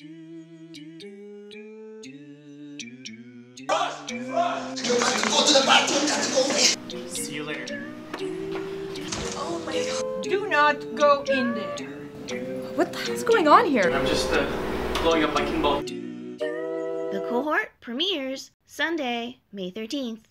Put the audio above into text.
See you later. Oh my God! Do not go in there. What the hell's going on here? I'm just uh, blowing up my kinball. The cohort premieres Sunday, May 13th.